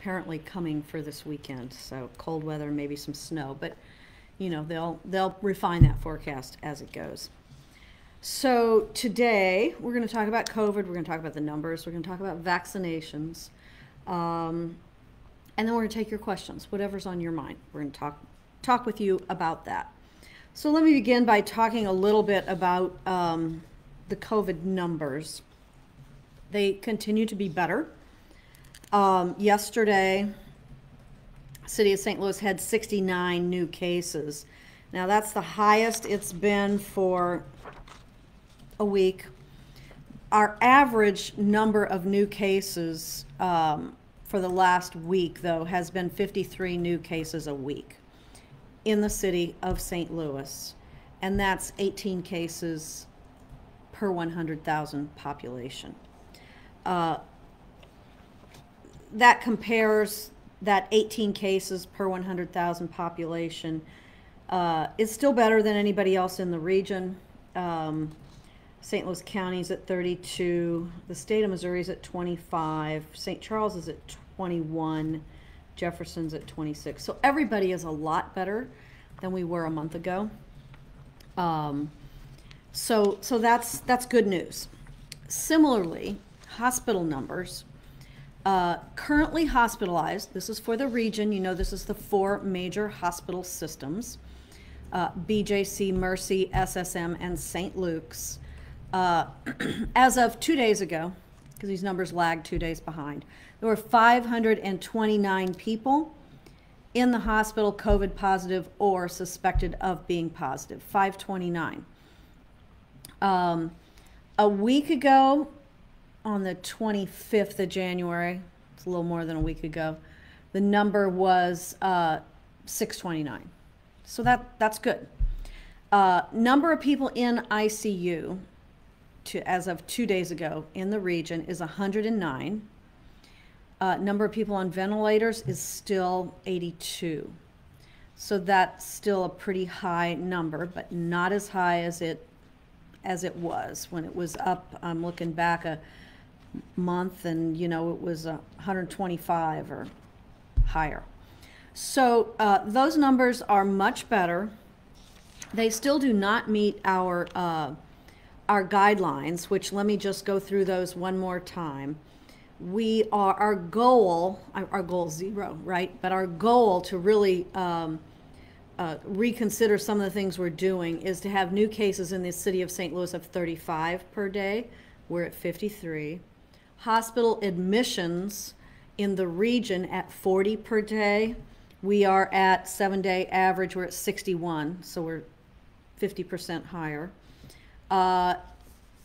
apparently coming for this weekend, so cold weather, maybe some snow, but, you know, they'll, they'll refine that forecast as it goes. So today, we're gonna talk about COVID, we're gonna talk about the numbers, we're gonna talk about vaccinations. Um, and then we're gonna take your questions, whatever's on your mind. We're gonna talk, talk with you about that. So let me begin by talking a little bit about, um, the COVID numbers. They continue to be better. Um, yesterday, City of St. Louis had 69 new cases. Now, that's the highest it's been for a week. Our average number of new cases um, for the last week, though, has been 53 new cases a week in the city of St. Louis. And that's 18 cases per 100,000 population. Uh, that compares that 18 cases per 100,000 population uh, is still better than anybody else in the region. Um, St. Louis County is at 32, the state of Missouri is at 25, St. Charles is at 21, Jefferson's at 26. So everybody is a lot better than we were a month ago. Um, so so that's that's good news. Similarly, hospital numbers uh, currently hospitalized, this is for the region, you know, this is the four major hospital systems uh, BJC, Mercy, SSM, and St. Luke's. Uh, as of two days ago, because these numbers lag two days behind, there were 529 people in the hospital COVID positive or suspected of being positive. 529. Um, a week ago, on the 25th of January, it's a little more than a week ago, the number was uh, 629. So that, that's good. Uh, number of people in ICU to, as of two days ago in the region is 109. Uh, number of people on ventilators is still 82. So that's still a pretty high number, but not as high as it as it was when it was up. I'm looking back a month and, you know, it was uh, 125 or higher. So uh, those numbers are much better. They still do not meet our, uh, our guidelines, which let me just go through those one more time. We are, our goal, our, goal zero, right? But our goal to really um, uh, reconsider some of the things we're doing is to have new cases in the city of St. Louis of 35 per day. We're at 53 hospital admissions in the region at 40 per day. We are at seven day average, we're at 61, so we're 50% higher. Uh,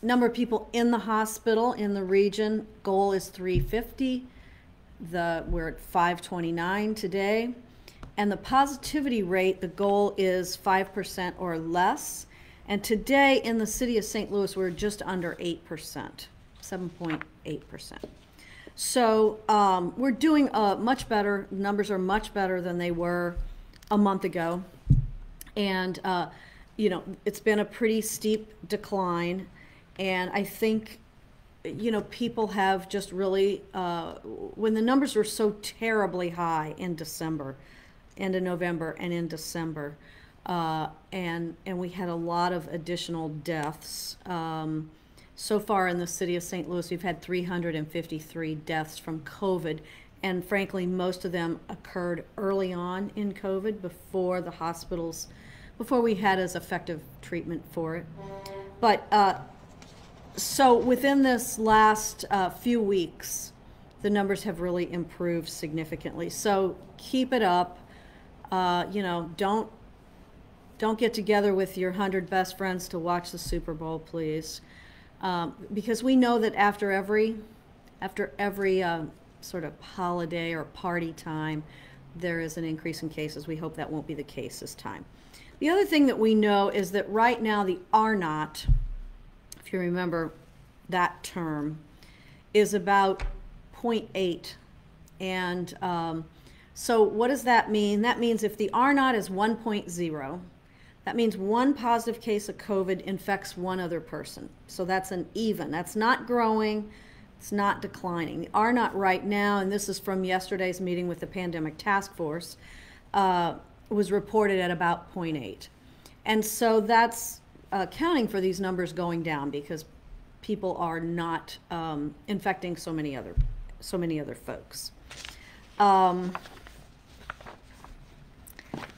number of people in the hospital in the region, goal is 350. The, we're at 529 today. And the positivity rate, the goal is 5% or less. And today in the city of St. Louis, we're just under 8%. 7.8%. So um, we're doing uh, much better. Numbers are much better than they were a month ago. And, uh, you know, it's been a pretty steep decline. And I think, you know, people have just really, uh, when the numbers were so terribly high in December, end of November and in December, uh, and, and we had a lot of additional deaths. Um, so far in the city of St. Louis, we've had 353 deaths from COVID. And frankly, most of them occurred early on in COVID before the hospitals, before we had as effective treatment for it. But uh, so within this last uh, few weeks, the numbers have really improved significantly. So keep it up. Uh, you know, don't don't get together with your hundred best friends to watch the Super Bowl, please um, because we know that after every after every uh, sort of holiday or party time, there is an increase in cases. We hope that won't be the case this time. The other thing that we know is that right now the R naught, if you remember that term, is about 0.8. And um, so what does that mean? That means if the R naught is 1.0, that means one positive case of COVID infects one other person. So that's an even. That's not growing, It's not declining. The R naught right now, and this is from yesterday's meeting with the pandemic task force, uh, was reported at about 0.8. And so that's accounting for these numbers going down because people are not um, infecting so many other so many other folks. Um,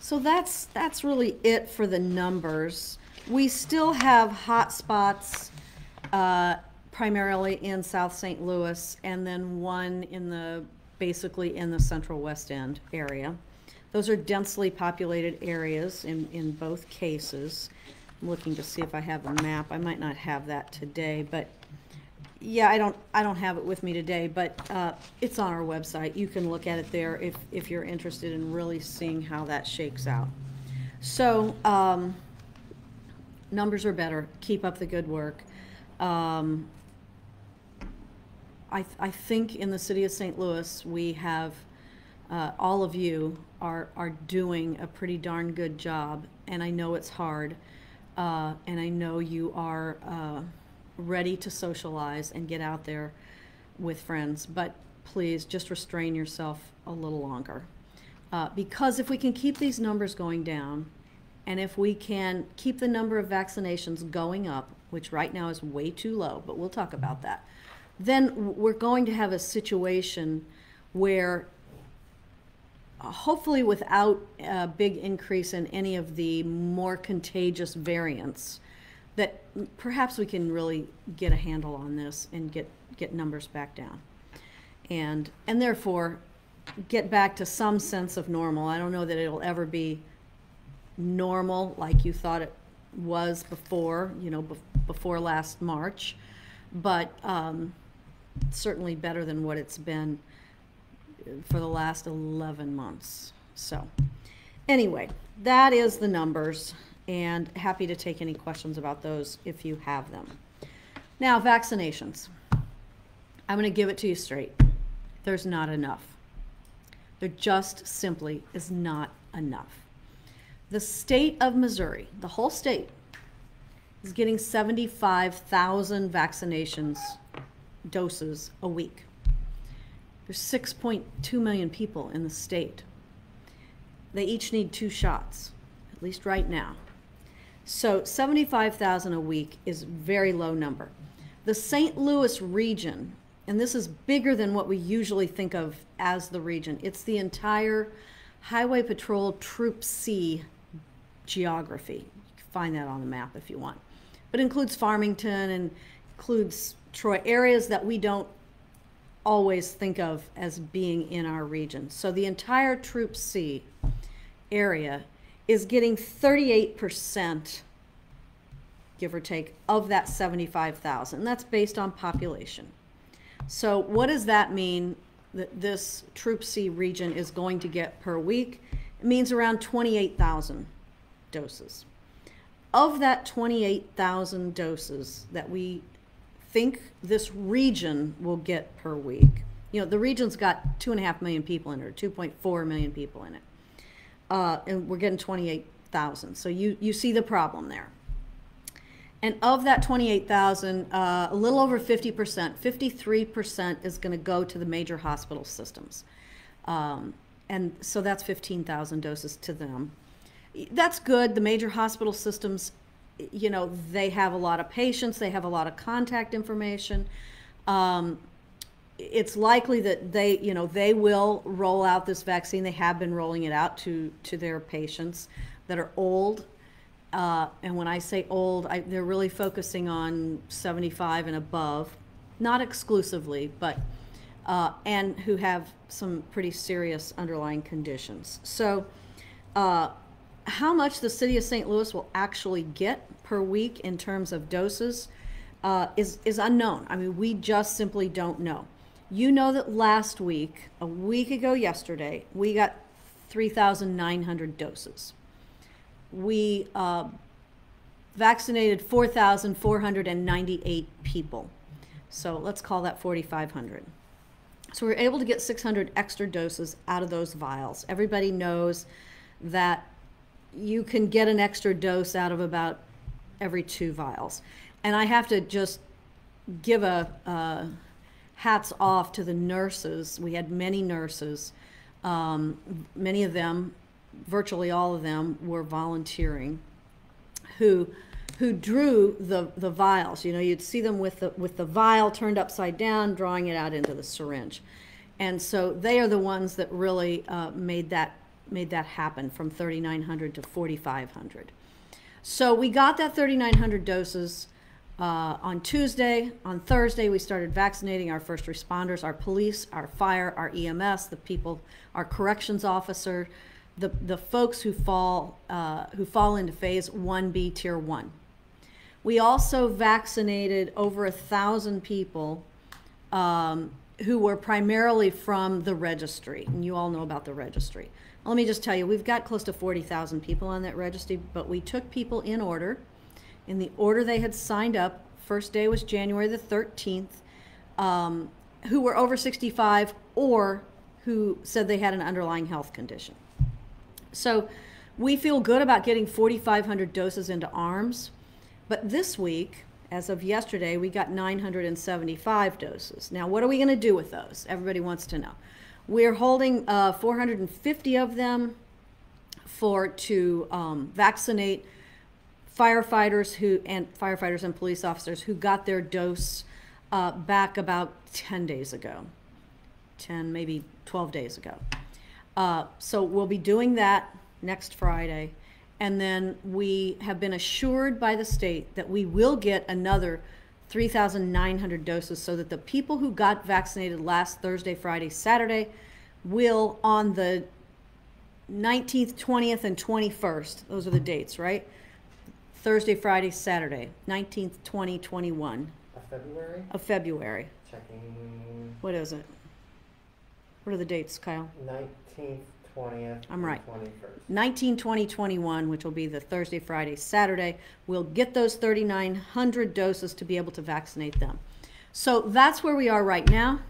so that's that's really it for the numbers. We still have hot spots uh, primarily in South St. Louis, and then one in the basically in the Central West End area. Those are densely populated areas in, in both cases. I'm looking to see if I have a map. I might not have that today, but yeah, I don't, I don't have it with me today, but uh, it's on our website. You can look at it there if, if you're interested in really seeing how that shakes out. So, um, numbers are better. Keep up the good work. Um, I, I think in the city of St. Louis, we have, uh, all of you are, are doing a pretty darn good job, and I know it's hard. Uh, and I know you are uh, ready to socialize and get out there with friends, but please just restrain yourself a little longer. Uh, because if we can keep these numbers going down, and if we can keep the number of vaccinations going up, which right now is way too low, but we'll talk about that, then we're going to have a situation where uh, hopefully without a big increase in any of the more contagious variants, perhaps we can really get a handle on this and get, get numbers back down. And, and therefore, get back to some sense of normal. I don't know that it'll ever be normal like you thought it was before, you know, before last March, but um, certainly better than what it's been for the last 11 months. So anyway, that is the numbers and happy to take any questions about those if you have them. Now, vaccinations. I'm going to give it to you straight. There's not enough. There just simply is not enough. The state of Missouri, the whole state, is getting 75,000 vaccinations doses a week. There's 6.2 million people in the state. They each need two shots, at least right now. So 75,000 a week is very low number. The St. Louis region, and this is bigger than what we usually think of as the region, it's the entire Highway Patrol Troop C geography. You can find that on the map if you want. But includes Farmington and includes Troy, areas that we don't always think of as being in our region. So the entire Troop C area is getting 38%, give or take, of that 75,000. That's based on population. So what does that mean that this Troop C region is going to get per week? It means around 28,000 doses. Of that 28,000 doses that we think this region will get per week. You know, the region's got two and a half million people in it, 2.4 million people in it. Uh, and we're getting 28,000. So you, you see the problem there. And of that 28,000, uh, a little over 50%, 53% is going to go to the major hospital systems. Um, and so that's 15,000 doses to them. That's good. The major hospital systems you know, they have a lot of patients, they have a lot of contact information. Um, it's likely that they, you know, they will roll out this vaccine. They have been rolling it out to to their patients that are old. Uh, and when I say old, I, they're really focusing on 75 and above, not exclusively, but uh, and who have some pretty serious underlying conditions. So. Uh, how much the city of St. Louis will actually get per week in terms of doses uh, is, is unknown. I mean, we just simply don't know. You know that last week, a week ago yesterday, we got 3,900 doses. We uh, vaccinated 4,498 people. So let's call that 4,500. So we we're able to get 600 extra doses out of those vials. Everybody knows that you can get an extra dose out of about every two vials. And I have to just give a, uh, hats off to the nurses. We had many nurses. Um, many of them, virtually all of them, were volunteering who who drew the the vials. You know, you'd see them with the with the vial turned upside down, drawing it out into the syringe, and so they are the ones that really uh, made that made that happen from 3,900 to 4,500. So we got that 3,900 doses. Uh, on Tuesday, on Thursday, we started vaccinating our first responders, our police, our fire, our EMS, the people, our corrections officer, the, the folks who fall, uh, who fall into phase 1B, tier 1. We also vaccinated over a thousand people um, who were primarily from the registry, and you all know about the registry. Let me just tell you, we've got close to 40,000 people on that registry, but we took people in order, in the order they had signed up. First day was January the 13th, um, who were over 65 or who said they had an underlying health condition. So we feel good about getting 4,500 doses into arms. But this week, as of yesterday, we got 975 doses. Now, what are we going to do with those? Everybody wants to know. We're holding uh, 450 of them for to um, vaccinate firefighters who and firefighters and police officers who got their dose uh, back about 10 days ago, 10 maybe 12 days ago. Uh, so we'll be doing that next Friday. And then we have been assured by the state that we will get another 3,900 doses so that the people who got vaccinated last Thursday, Friday, Saturday will on the 19th, 20th, and 21st, those are the dates, right? Thursday, Friday, Saturday, 19th, 2021 Of February? of February. Checking What is it? What are the dates, Kyle? nineteenth, twentieth. I'm right. Twenty-first. 19, 20, 21, which will be the Thursday, Friday, Saturday. We'll get those 3,900 doses to be able to vaccinate them. So that's where we are right now.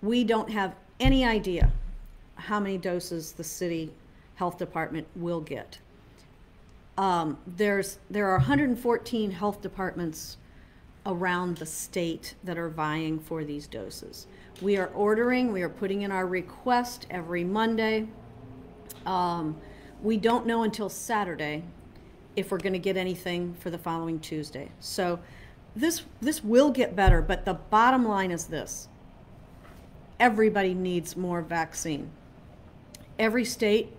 We don't have any idea how many doses the city health department will get. Um, there's, there are 114 health departments around the state that are vying for these doses. We are ordering, we are putting in our request every Monday. Um, we don't know until Saturday if we're gonna get anything for the following Tuesday. So this, this will get better, but the bottom line is this. Everybody needs more vaccine. Every state,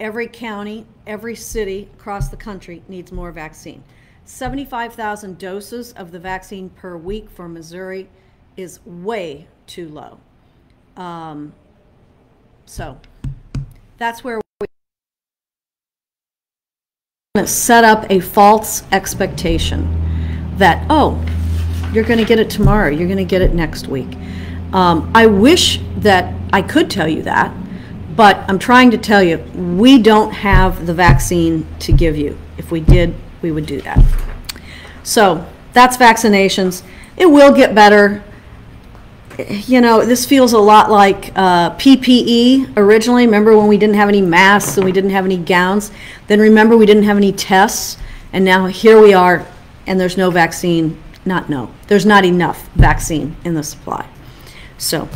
every county, every city across the country needs more vaccine. 75,000 doses of the vaccine per week for Missouri is way too low. Um, so that's where we set up a false expectation that, oh, you're going to get it tomorrow, you're going to get it next week. Um, I wish that I could tell you that, but I'm trying to tell you, we don't have the vaccine to give you. If we did, we would do that. So that's vaccinations. It will get better. You know, this feels a lot like uh, PPE originally. Remember when we didn't have any masks and we didn't have any gowns? Then remember we didn't have any tests? And now here we are, and there's no vaccine. Not no, there's not enough vaccine in the supply. So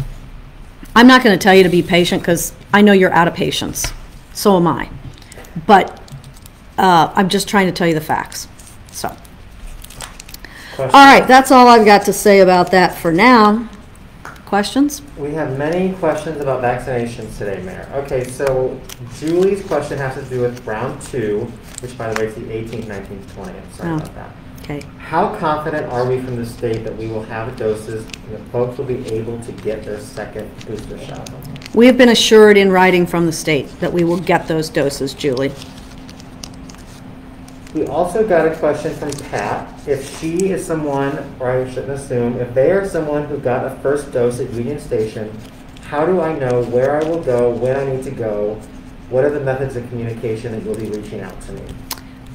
I'm not going to tell you to be patient because I know you're out of patience. So am I. But uh, I'm just trying to tell you the facts. So, all right, that's all I've got to say about that for now. Questions? We have many questions about vaccinations today, Mayor. Okay, so Julie's question has to do with round two, which by the way is the 18th, 19th, 20th. Sorry Oh. about that. Okay. How confident are we from the state that we will have doses and that folks will be able to get their second booster shot? We have been assured in writing from the state that we will get those doses, Julie. We also got a question from Pat. If she is someone, or I shouldn't assume, if they are someone who got a first dose at Union Station, how do I know where I will go, when I need to go? What are the methods of communication that you'll be reaching out to me?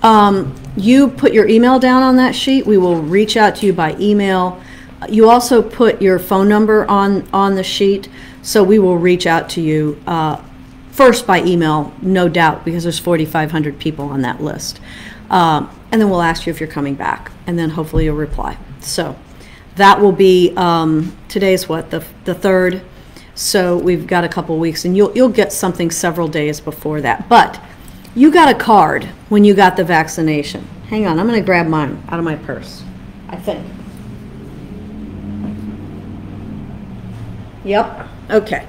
Um, you put your email down on that sheet. We will reach out to you by email. You also put your phone number on, on the sheet, so we will reach out to you, uh, first by email, no doubt, because there's 4,500 people on that list. Um, and then we'll ask you if you're coming back, and then hopefully you'll reply. So That will be, um, today's what, the, the third? So we've got a couple weeks, and you'll, you'll get something several days before that. But you got a card when you got the vaccination. Hang on, I'm gonna grab mine out of my purse, I think. Yep, okay.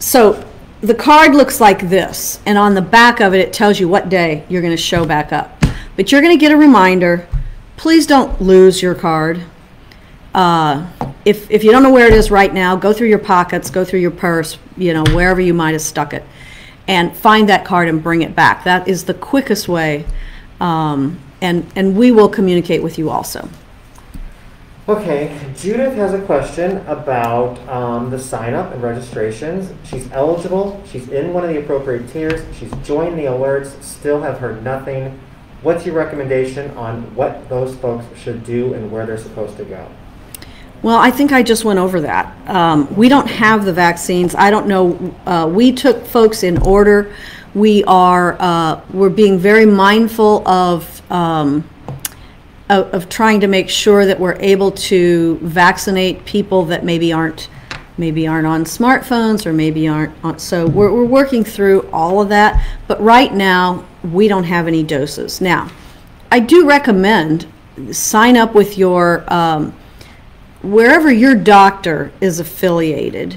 So the card looks like this, and on the back of it, it tells you what day you're going to show back up. But you're going to get a reminder. Please don't lose your card. Uh, if, if you don't know where it is right now, go through your pockets, go through your purse, you know, wherever you might have stuck it, and find that card and bring it back. That is the quickest way, um, and, and we will communicate with you also. Okay, Judith has a question about um, the sign up and registrations. She's eligible, she's in one of the appropriate tiers, she's joined the alerts, still have heard nothing. What's your recommendation on what those folks should do and where they're supposed to go? Well, I think I just went over that. Um, we don't have the vaccines. I don't know. Uh, we took folks in order. We are uh, we're being very mindful of, um, of of trying to make sure that we're able to vaccinate people that maybe aren't maybe aren't on smartphones or maybe aren't on, so we're, we're working through all of that. But right now we don't have any doses. Now, I do recommend sign up with your um, wherever your doctor is affiliated,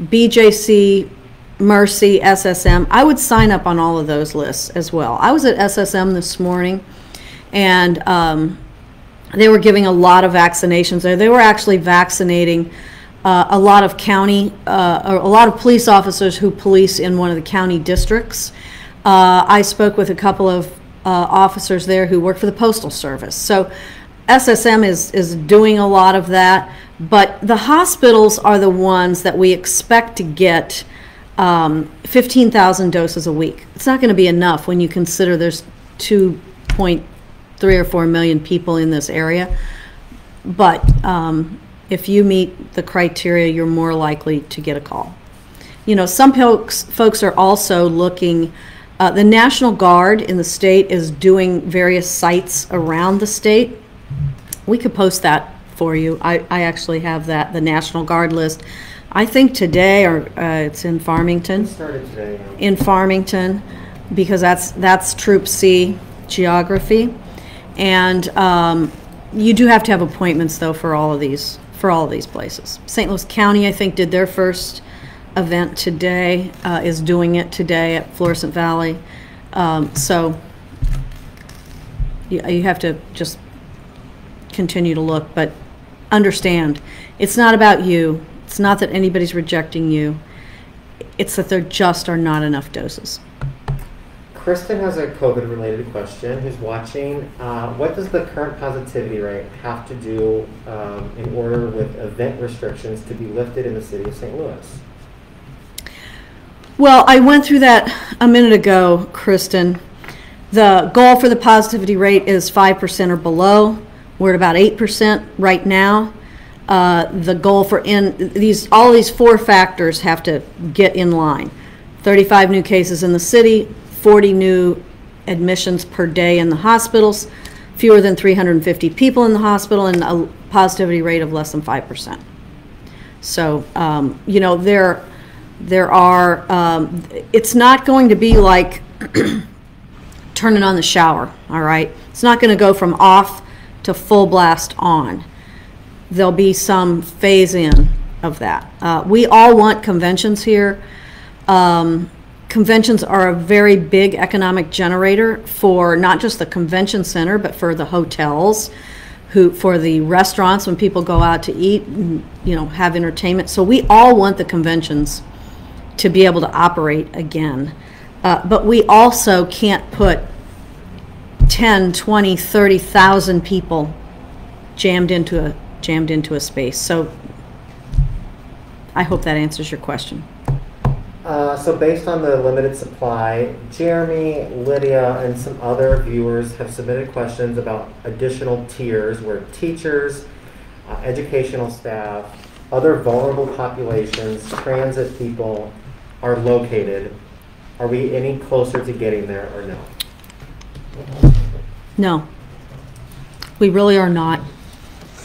BJC, Mercy, SSM, I would sign up on all of those lists as well. I was at SSM this morning, and um, they were giving a lot of vaccinations there. They were actually vaccinating uh, a lot of county, uh, a lot of police officers who police in one of the county districts. Uh, I spoke with a couple of uh, officers there who work for the Postal Service. So SSM is, is doing a lot of that, but the hospitals are the ones that we expect to get um, 15,000 doses a week. It's not going to be enough when you consider there's 2.3 or 4 million people in this area. But um, if you meet the criteria, you're more likely to get a call. You know, some folks, folks are also looking, uh, the National Guard in the state is doing various sites around the state. We could post that for you. I, I actually have that, the National Guard list. I think today, or uh, it's in Farmington Started today. in Farmington, because that's, that's Troop C geography. And um, you do have to have appointments, though, for all of these, for all of these places. St. Louis County, I think, did their first event today, uh, is doing it today at Florissant Valley. Um, So you, you have to just continue to look, but understand, it's not about you. It's not that anybody's rejecting you. It's that there just are not enough doses. Kristen has a COVID related question who's watching. Uh, what does the current positivity rate have to do um, in order with event restrictions to be lifted in the city of St. Louis? Well, I went through that a minute ago, Kristen. The goal for the positivity rate is 5% or below. We're at about 8% right now. Uh, The goal for in, these, all these four factors have to get in line. 35 new cases in the city, 40 new admissions per day in the hospitals, fewer than 350 people in the hospital, and a positivity rate of less than 5%. So, um, you know, there, there are, um, it's not going to be like turning on the shower, all right? It's not going to go from off to full blast on. There'll be some phase in of that. Uh, we all want conventions here. Um, conventions are a very big economic generator for not just the convention center, but for the hotels, who, for the restaurants when people go out to eat, and, you know, have entertainment. So we all want the conventions to be able to operate again. Uh, but we also can't put 10, 20, 30,000 people jammed into a, jammed into a space. So I hope that answers your question. Uh, so based on the limited supply, Jeremy, Lydia, and some other viewers have submitted questions about additional tiers where teachers, uh, educational staff, other vulnerable populations, transit people are located. Are we any closer to getting there or no? No. We really are not.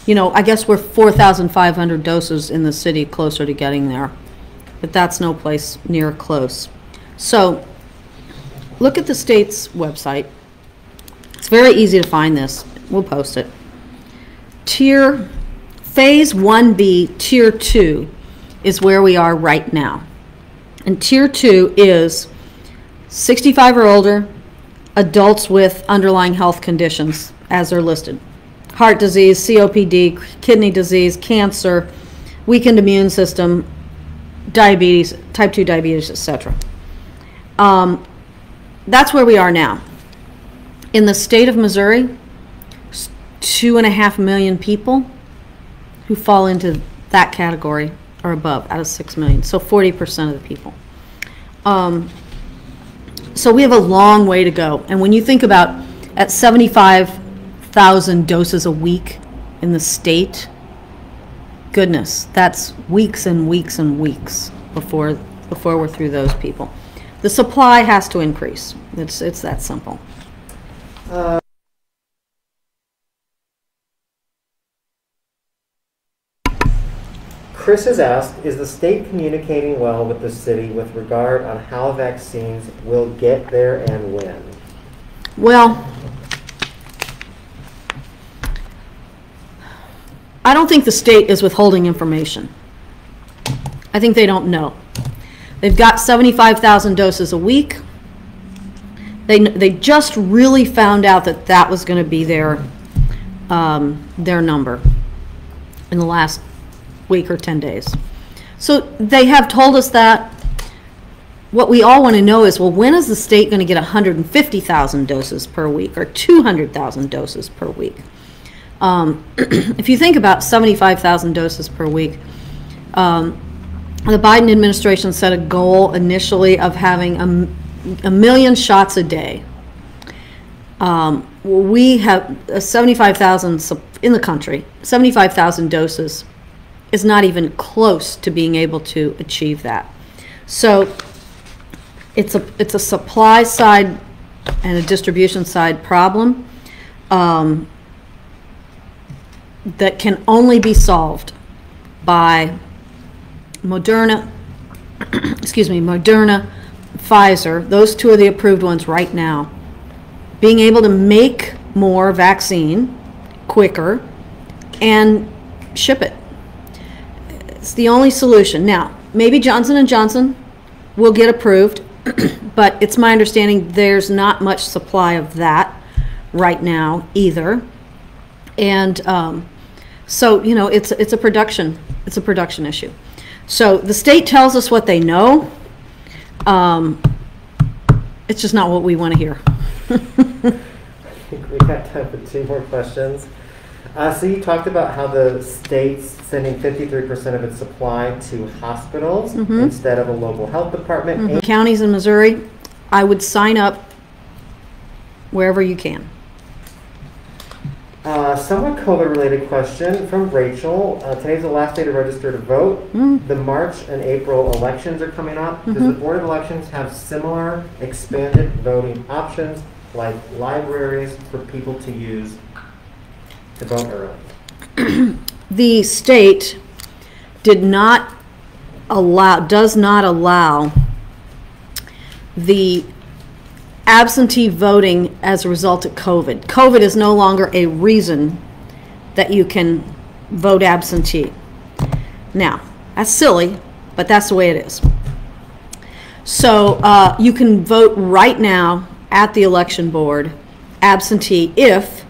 you know, I guess we're 4,500 doses in the city closer to getting there, but that's no place near close. So, look at the state's website. It's very easy to find this. We'll post it. Tier, Phase 1B, Tier 2 is where we are right now. And Tier 2 is 65 or older, adults with underlying health conditions as they're listed. Heart disease, COPD, kidney disease, cancer, weakened immune system, diabetes, type 2 diabetes, etc. Um, that's where we are now. In the state of Missouri, two and a half million people who fall into that category or above out of six million, so 40% of the people. Um, so we have a long way to go. And when you think about at 75,000 doses a week in the state, goodness, that's weeks and weeks and weeks before, before we're through those people. The supply has to increase. It's, it's that simple. Chris has asked, is the state communicating well with the city with regard on how vaccines will get there and when? Well, I don't think the state is withholding information. I think they don't know. They've got 75,000 doses a week. They, they just really found out that that was going to be their, um, their number in the last week or 10 days. So they have told us that. What we all want to know is, well, when is the state going to get 150,000 doses per week or 200,000 doses per week? Um, if you think about 75,000 doses per week, um, the Biden administration set a goal initially of having a, a million shots a day. Um, we have uh, 75,000 in the country, 75,000 doses is not even close to being able to achieve that. So it's a, it's a supply side and a distribution side problem um, that can only be solved by Moderna, excuse me, Moderna, Pfizer, those two are the approved ones right now, being able to make more vaccine quicker and ship it. It's the only solution. Now, maybe Johnson and Johnson will get approved, but it's my understanding there's not much supply of that right now either. And um, so, you know, it's it's a production it's a production issue. So the state tells us what they know. Um, it's just not what we want to hear. I think we got time for two more questions. Uh, so you talked about how the state's sending fifty-three percent of its supply to hospitals Mhm. instead of a local health department. Counties in Missouri, I would sign up wherever you can. Uh, somewhat COVID-related question from Rachel. Uh, today's the last day to register to vote. Mm. The March and April elections are coming up. Does the Mhm. Board of Elections have similar expanded voting options like libraries for people to use to vote early? The state did not allow, does not allow the absentee voting as a result of COVID. COVID is no longer a reason that you can vote absentee. Now, that's silly, but that's the way it is. So uh, you can vote right now at the election board absentee if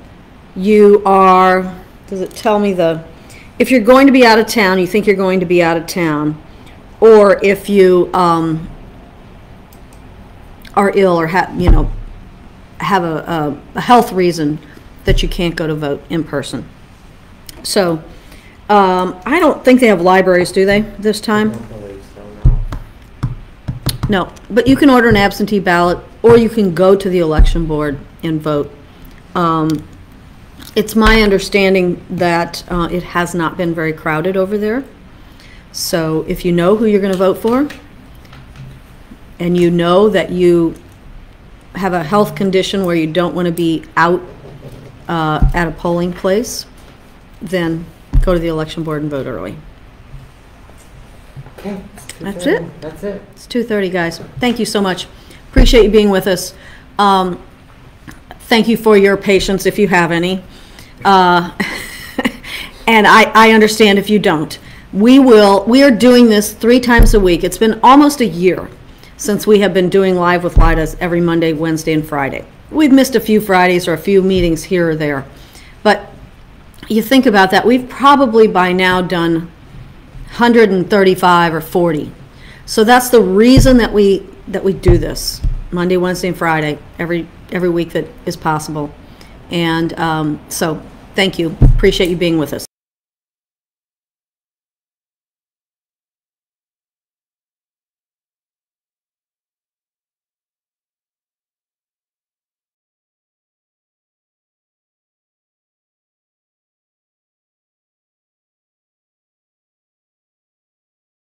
you are, does it tell me the, if you're going to be out of town, you think you're going to be out of town, or if you um, are ill or have, you know, have a, a, a health reason that you can't go to vote in person. So, um, I don't think they have libraries, do they, this time? so, no. No, but you can order an absentee ballot, or you can go to the election board and vote. Um, It's my understanding that uh, it has not been very crowded over there. So if you know who you're going to vote for, and you know that you have a health condition where you don't want to be out uh, at a polling place, then go to the election board and vote early. Okay. That's it. That's it. It's 2:30, guys. Thank you so much. Appreciate you being with us. Um, Thank you for your patience, if you have any. Uh, And I, I understand if you don't. We will, we are doing this three times a week. It's been almost a year since we have been doing Live with Lyda's every Monday, Wednesday, and Friday. We've missed a few Fridays or a few meetings here or there. But you think about that, we've probably by now done 135 or 40. So that's the reason that we, that we do this, Monday, Wednesday, and Friday, every, every week that is possible. And um, so, thank you. Appreciate you being with us.